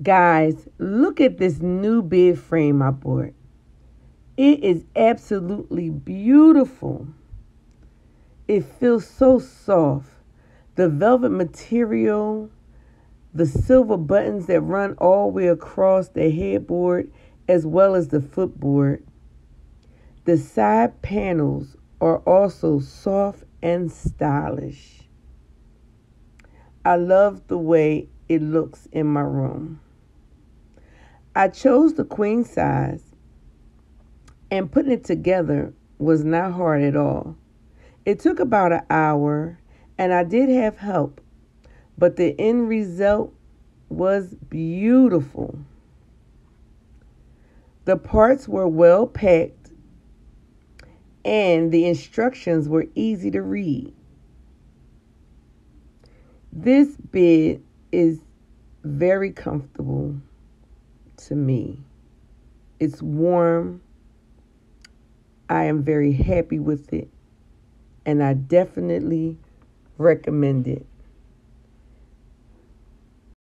Guys, look at this new bed frame I bought. It is absolutely beautiful. It feels so soft. The velvet material, the silver buttons that run all the way across the headboard as well as the footboard. The side panels are also soft and stylish. I love the way it looks in my room. I chose the queen size and putting it together was not hard at all. It took about an hour and I did have help, but the end result was beautiful. The parts were well packed and the instructions were easy to read. This bed is very comfortable to me. It's warm. I am very happy with it, and I definitely recommend it.